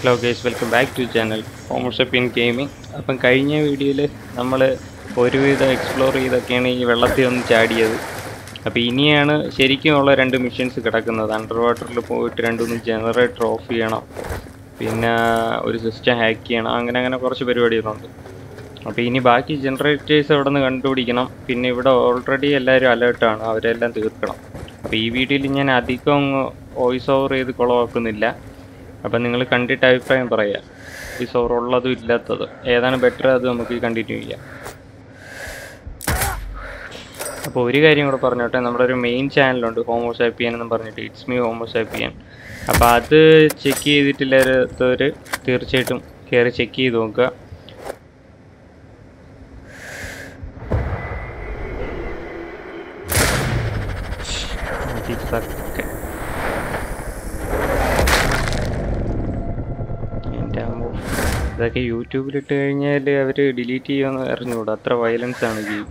Hello guys welcome back to channel ഹോമോഷപ്പ് in gaming അപ്പം കഴിഞ്ഞ വീഡിയോയിൽ നമ്മൾ ഒരുവിധം എക്സ്പ്ലോർ ചെയ്തൊക്കെയാണ് ഈ വെള്ളത്തിൽ ഒന്ന് ചാടിയത്. അപ്പോൾ ഇനിയാണ് ശരിക്കും ഉള്ള രണ്ട് മിഷൻസ് കിടക്കുന്നത്. അണ്ടർ വാട്ടറിൽ പോയിട്ട് രണ്ടൊന്ന് ജനറേറ്റർ ഓഫ് ചെയ്യണം. പിന്നെ ഒരു സിസ്റ്റം ഹാക്ക് ചെയ്യണം. അങ്ങനെ അങ്ങനെ കുറച്ച് പരിപാടികളുണ്ട്. അപ്പോൾ ഇനി ബാക്കി ജനറേറ്റേഴ്സ് അവിടെ നിന്ന് കണ്ടുപിടിക്കണം. പിന്നെ ഇവിടെ ഓൾറെഡി എല്ലാവരും അലേർട്ടാണ് അവരെല്ലാം തീർക്കണം. അപ്പോൾ ഈ വീഡിയോയിൽ ഞാൻ അധികം വോയിസ് ഓവർ ചെയ്ത് കുളമാക്കുന്നില്ല അപ്പം നിങ്ങൾ കണ്ടിട്ട് അഭിപ്രായം പറയുക ഈ ഉള്ളതും ഇല്ലാത്തത്. ഏതാണ് ബെറ്റർ അത് നമുക്ക് കണ്ടിന്യൂ ചെയ്യാം. അപ്പോൾ ഒരു കാര്യം കൂടെ പറഞ്ഞോട്ടെ. നമ്മുടെ ഒരു മെയിൻ ചാനലുണ്ട് ഹോമോസാപ്പിയൻ എന്ന് പറഞ്ഞിട്ട്. ഇറ്റ്സ് മീ ഹോമോസാപ്പിയൻ അപ്പോൾ അത് ചെക്ക് ചെയ്തിട്ടില്ലാത്തവർ തീർച്ചയായിട്ടും കയറി ചെക്ക് ചെയ്ത് നോക്കുക. ഇതൊക്കെ ഇതൊക്കെ യൂട്യൂബിലിട്ട് കഴിഞ്ഞാൽ അവർ ഡിലീറ്റ് ചെയ്യുമെന്ന് അറിഞ്ഞുകൂടാ. അത്ര വയലൻസ് ആണ് game.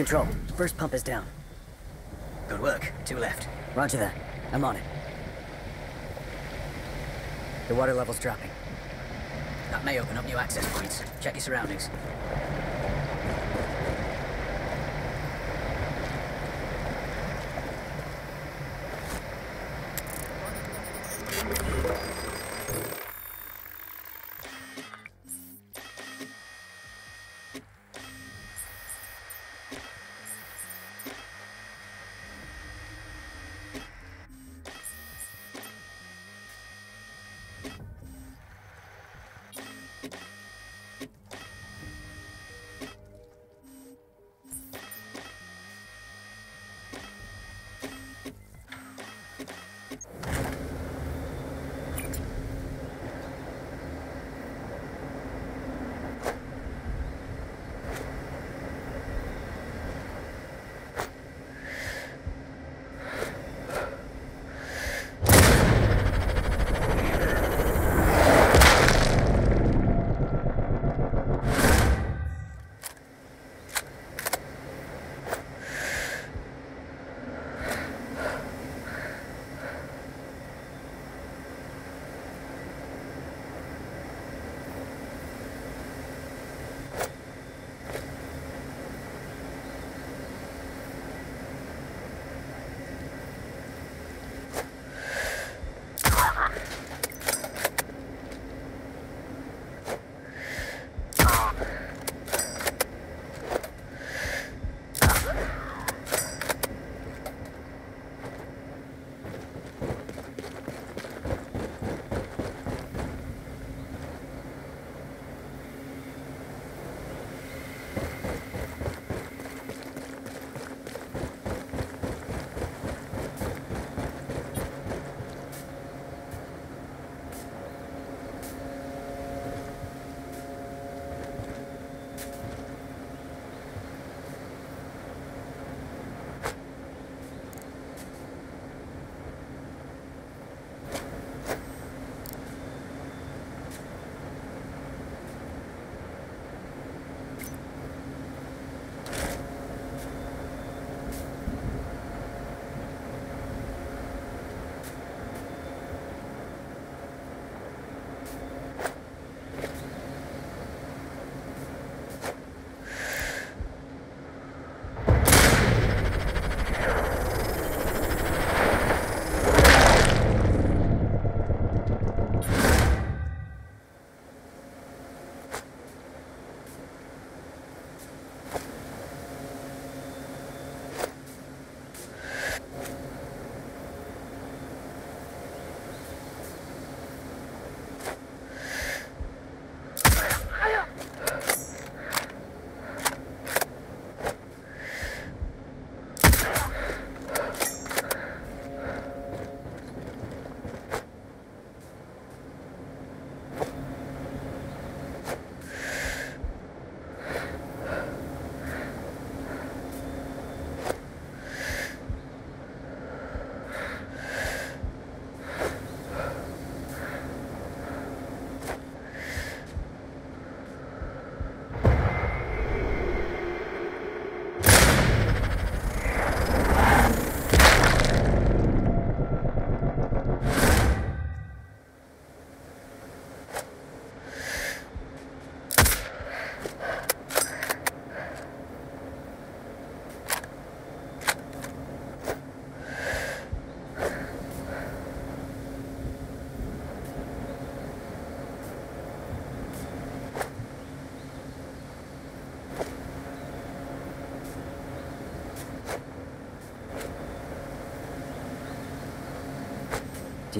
Control, first pump is down. Good work. Two left. Roger that. I'm on it. The water level's dropping. That may open up new access points. Check your surroundings.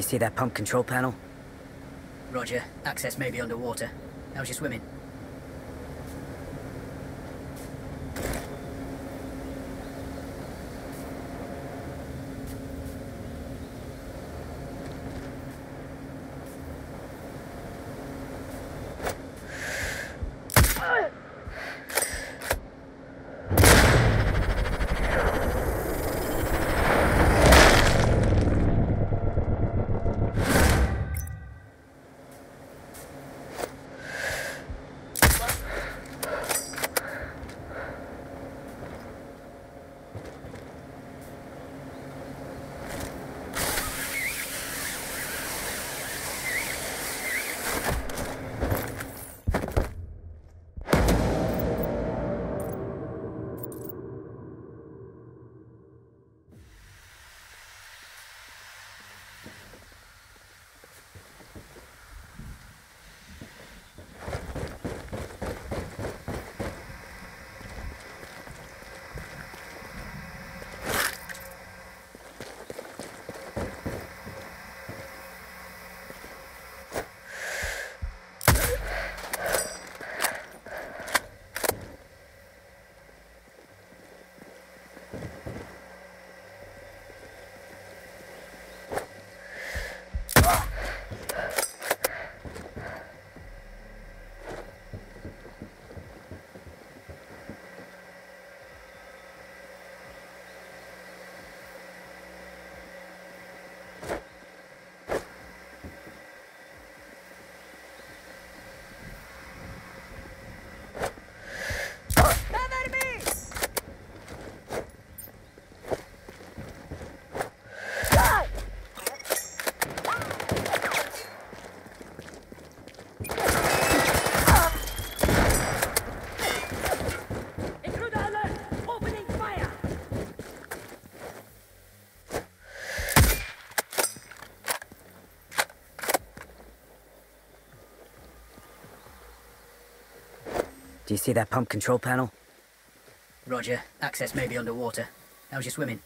Do you see that pump control panel? Roger. Access may be underwater. How's your swimming? Do you see that pump control panel? Roger. Access may be underwater. How's your swimming?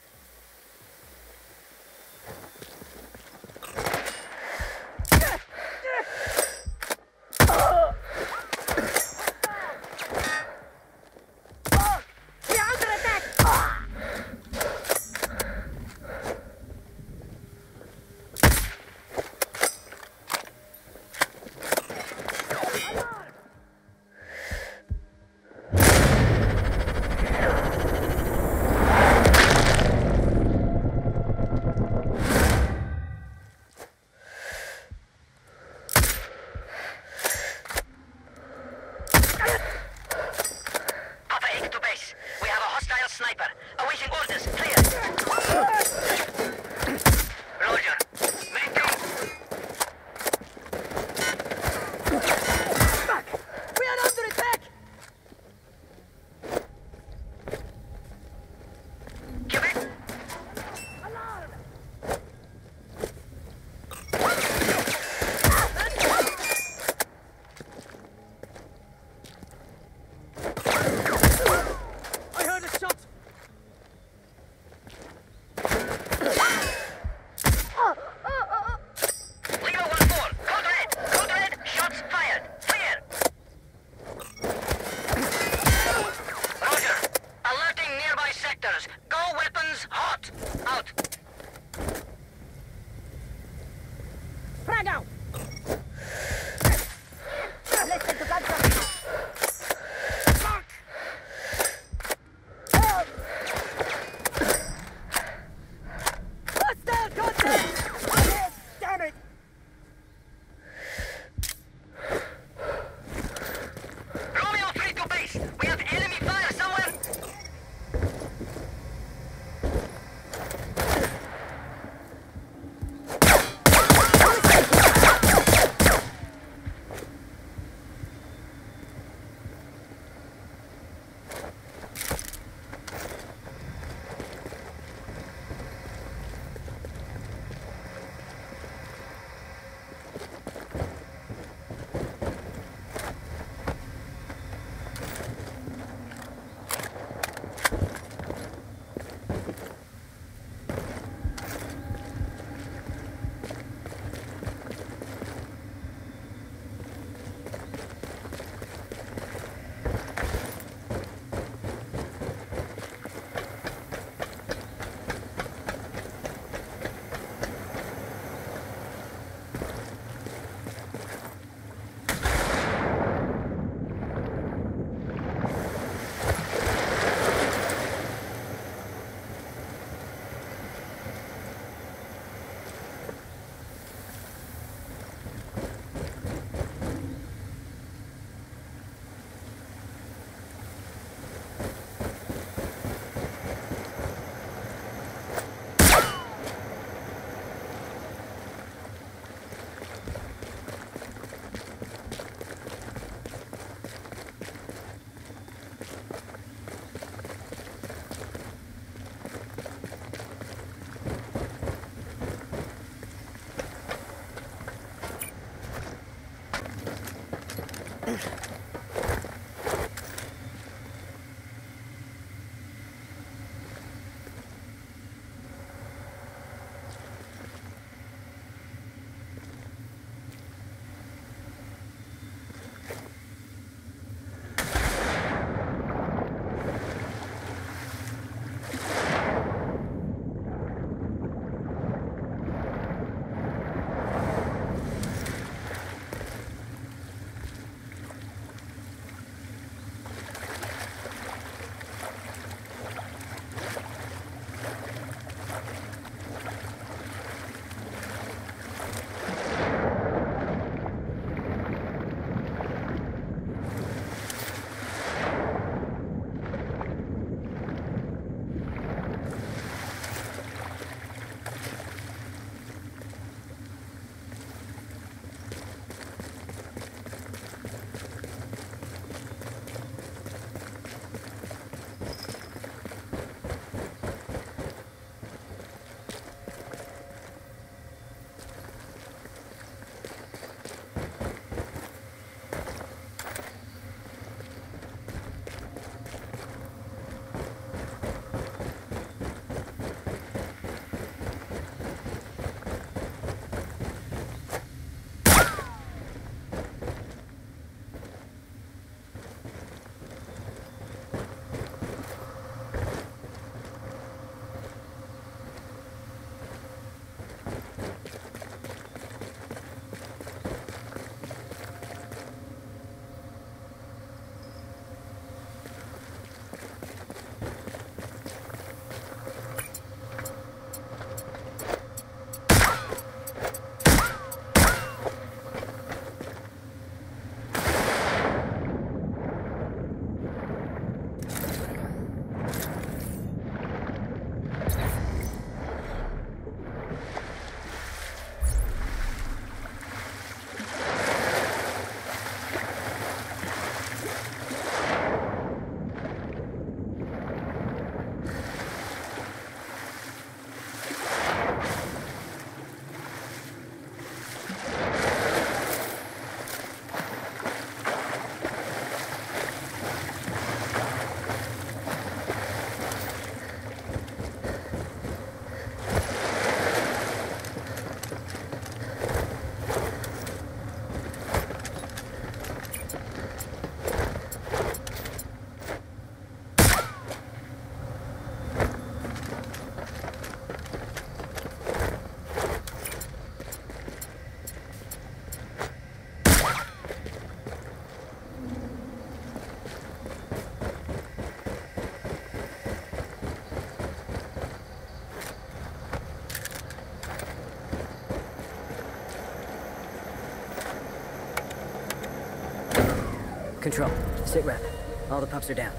Control. Sit rep. All the pups are down.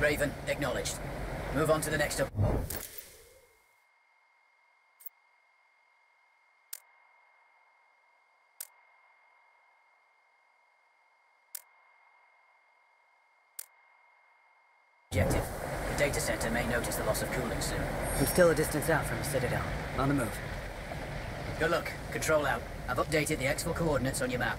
Raven, acknowledged. Move on to the next. Objective. The data center may notice the loss of cooling soon. I'm still a distance out from the Citadel. On the move. Good luck. Control out. I've updated the X4 coordinates on your map.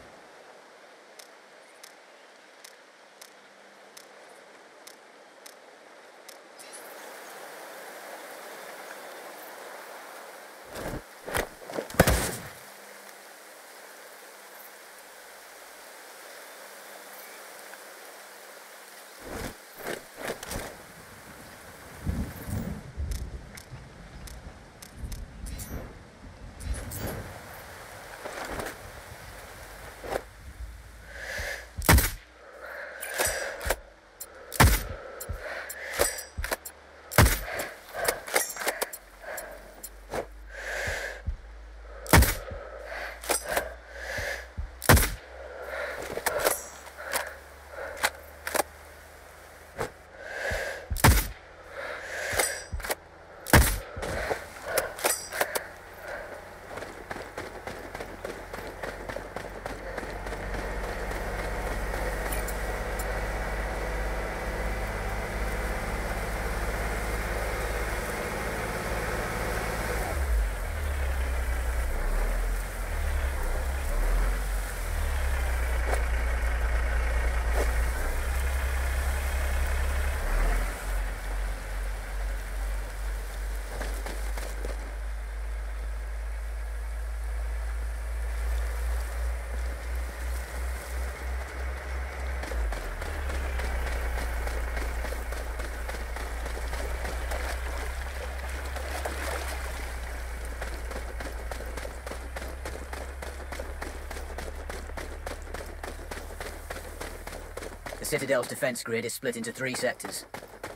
Citadel's defense grid is split into three sectors.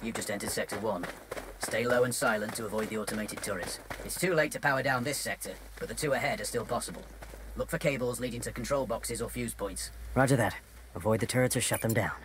You've just entered Sector 1. Stay low and silent to avoid the automated turrets. It's too late to power down this sector, but the two ahead are still possible. Look for cables leading to control boxes or fuse points. Roger that. Avoid the turrets or shut them down.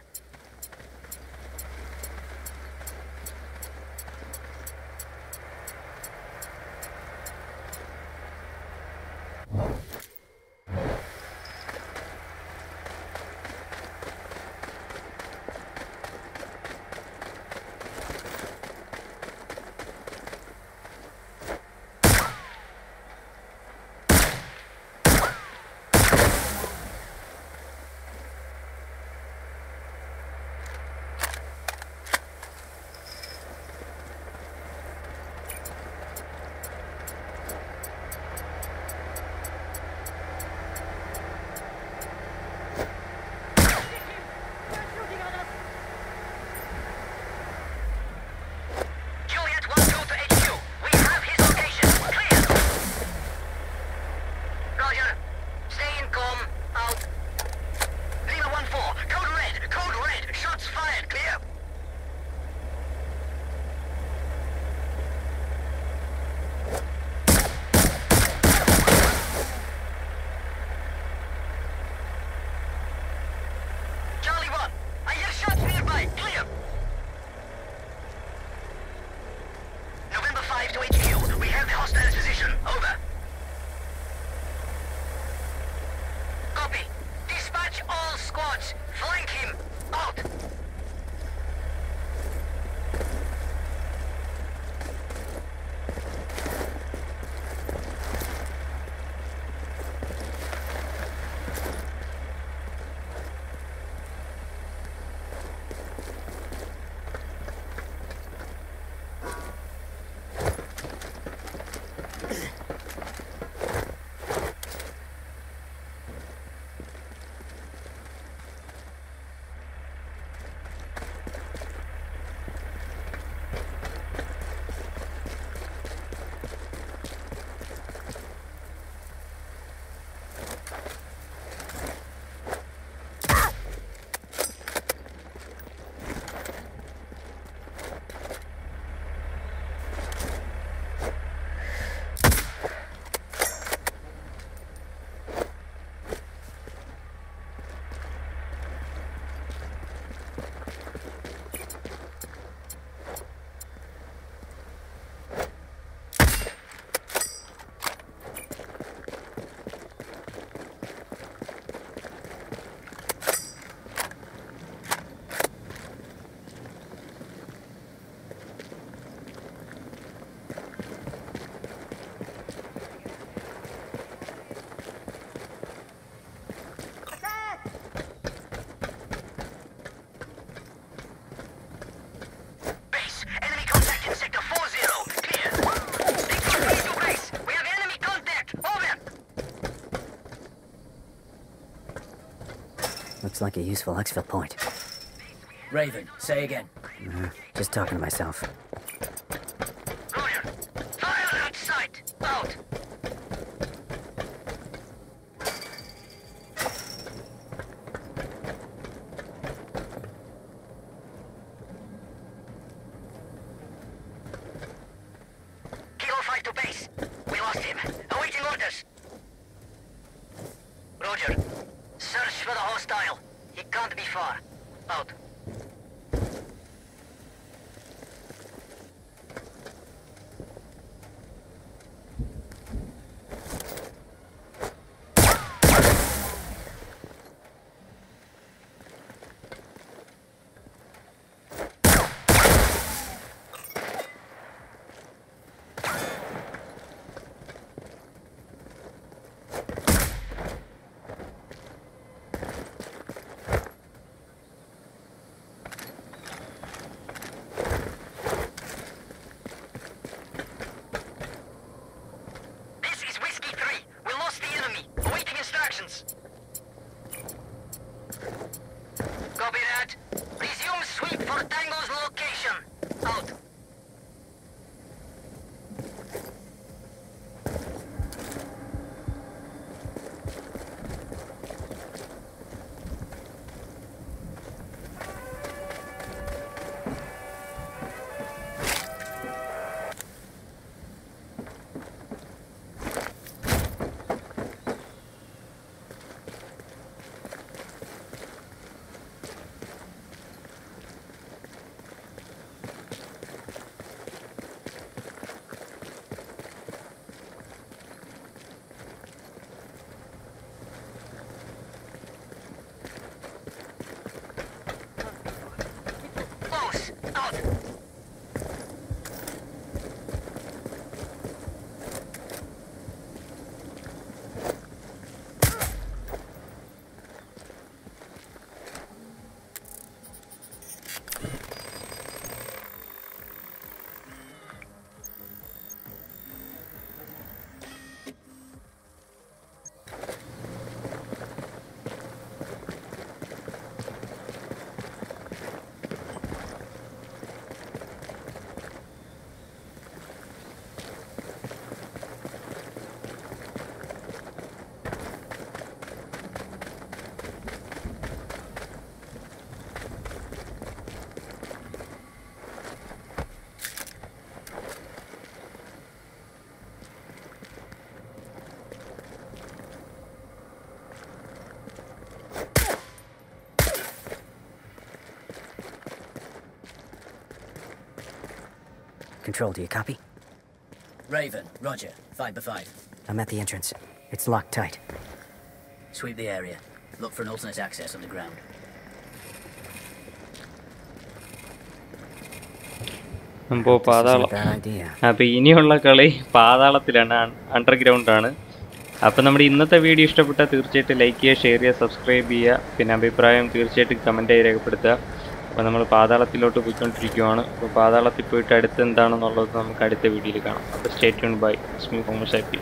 Like a useful exfil point. Raven, say again. Uh, just talking to myself. Control, do you copy? Raven, roger. Five by five. I'm at the entrance. It's locked tight. Sweep the area. Look for an alternate access underground. അപ്പോൾ പാതാളം അപ്പൊ bad idea. അപ്പോൾ ഇനിയുള്ള കളി പാതാളത്തിലാണ് underground ആണ് അപ്പോൾ നമ്മുടെ ഇന്നത്തെ video ഇഷ്ടപ്പെട്ടാൽ തീർച്ചയായിട്ടും ലൈക്ക് ചെയ്യുക ഷെയർ ചെയ്യുക സബ്സ്ക്രൈബ് ചെയ്യുക പിന്നെ അഭിപ്രായം തീർച്ചയായിട്ടും കമന്റായി രേഖപ്പെടുത്തുക അപ്പോൾ നമ്മൾ പാതാളത്തിലോട്ട് പോയിക്കൊണ്ടിരിക്കുകയാണ് അപ്പോൾ പാതാളത്തിൽ പോയിട്ട് അടുത്ത് എന്താണെന്നുള്ളത് നമുക്ക് അടുത്ത വീഡിയോയിൽ കാണാം. അപ്പോൾ സ്റ്റേറ്റ് ബൈ സ്മീ ഹോമസ് ഹാപ്പി